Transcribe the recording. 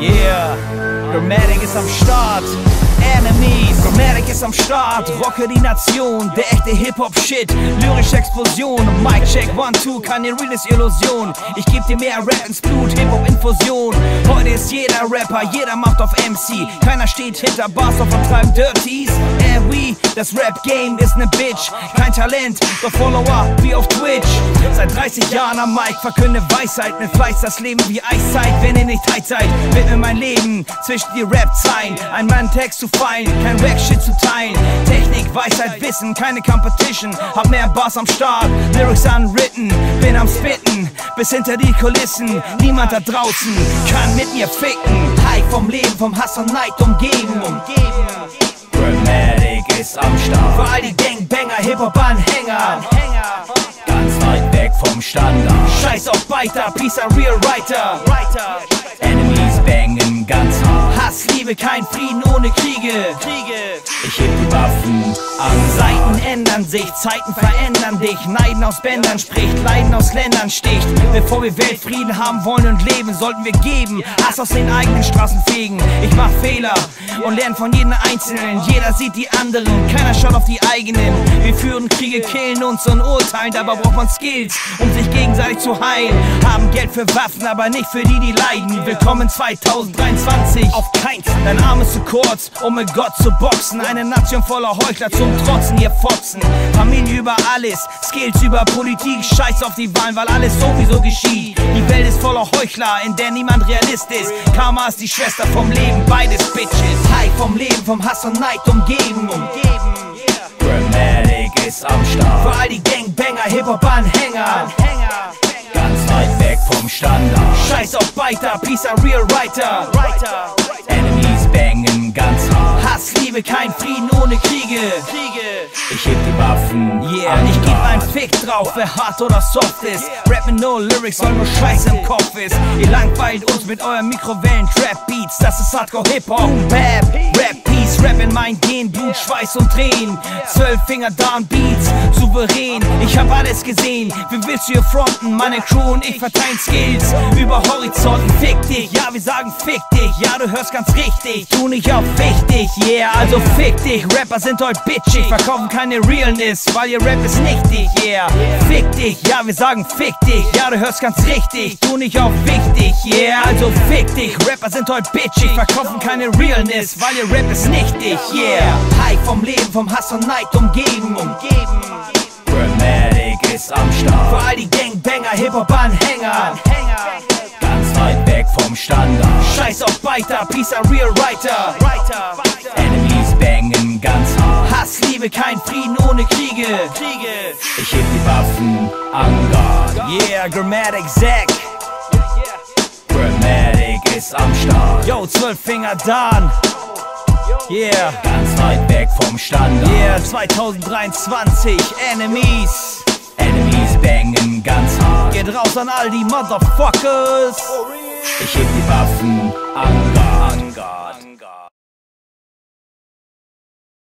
Yeah, Grammatic ist am Start. Enemies, Grammatic ist am Start. Rocke die Nation, der echte Hip-Hop-Shit. Lyrische Explosion, Mic check, one, two, keine realness Illusion. Ich geb dir mehr Rap ins Blut, Hip-Hop-Infusion. Heute ist jeder Rapper, jeder macht auf MC. Keiner steht hinter Bars und vertreibt Dirties. Das Rap-Game ist ne Bitch. Kein Talent, doch Follower wie auf Twitch. Seit 30 Jahren am Mic verkünde Weisheit. Mit Fleiß das Leben wie Eiszeit. Wenn ihr nicht tight seid, widme mein Leben zwischen die Rap-Zeilen. Ein Mann Text zu feilen, kein Rack-Shit zu teilen. Technik, Weisheit, Wissen, keine Competition. Hab mehr Bars am Start, Lyrics unwritten. Bin am Spitten, bis hinter die Kulissen. Niemand da draußen kann mit mir ficken. High vom Leben, vom Hass und Neid umgeben. Grammatic ist am Start. Für all die Gangbanger, Hip-Hop-Anhänger. Ganz weit weg vom Standard. Scheiß auf Biter, Peace a real writer. Enemies. Hass, Liebe, kein Frieden ohne Kriege. Ich heb die Waffen an. Seiten ändern sich, Zeiten verändern dich. Neiden aus Bändern spricht, Leiden aus Ländern sticht. Bevor wir Weltfrieden haben wollen und leben, sollten wir geben. Hass aus den eigenen Straßen fegen. Ich mach Fehler und lerne von jedem Einzelnen. Jeder sieht die anderen, keiner schaut auf die eigenen. Wir führen Kriege, killen uns und urteilen. Dabei braucht man Skills, um sich gegenseitig zu heilen. Haben Geld für Waffen, aber nicht für die, die leiden. Willkommen 2023. Auf keins, dein Arm ist zu kurz, um mit Gott zu boxen. Eine Nation voller Heuchler zum Trotzen, ihr Fotzen. Familie über alles, Skills über Politik. Scheiß auf die Wahlen, weil alles sowieso geschieht. Die Welt ist voller Heuchler, in der niemand Realist ist. Karma ist die Schwester vom Leben, beides Bitches. High vom Leben, vom Hass und Neid umgeben. Grammatic ist am Für Start. all die Gangbanger, Hip-Hop-Anhänger. Ganz weit weg vom Standard. Scheiß auf Biter, Peace a real writer. Enemies Liebe, kein Frieden ohne Kriege. Ich heb die Waffen Yeah, an. ich geb ein Fick drauf, wer hart oder soft ist. Rap mit no Lyrics, weil nur Scheiße im Kopf ist. Ihr langweilt uns mit euren Mikrowellen-Trap-Beats, das ist Hardcore-Hip-Hop. Boom, Bap, Rap, Peace, Rap in mein Gen, Blut, Schweiß und Tränen. Zwölf Finger down, Beats, souverän. Ich hab alles gesehen, wie willst du hier fronten? Meine Crew und ich verteilen Skills über Horizonten. Fick dich, ja, wir sagen fick dich. Ja, du hörst ganz richtig, tu nicht auf wichtig, yeah, also fick dich. Rapper sind heute bitchig, verkaufen keine Realness, weil ihr Rap ist nichtig, yeah. Fick dich, ja, wir sagen fick dich. Ja, du hörst ganz richtig, tu nicht auf wichtig, yeah, also fick dich. Rapper sind heute bitchig, verkaufen keine Realness, weil ihr Rap ist nichtig, yeah. High vom Leben, vom Hass und Neid umgeben. Grammatic ist am Für Start. all die Gangbanger, Hip-Hop-Anhänger. Ganz weit weg vom Standard. Scheiß auf Biter, Peace a real writer. Enemies bangen. Hass, Liebe, kein Frieden ohne Kriege. Ich heb die Waffen an Guard. Yeah, Grammatic Zack. Grammatic ist am Start. Yo, zwölf Finger Dan. Yeah, Ganz weit weg vom Standard. yeah, 2023, Enemies. Enemies bangen ganz hart. Geht raus an all die Motherfuckers. Ich heb die Waffen an Guard.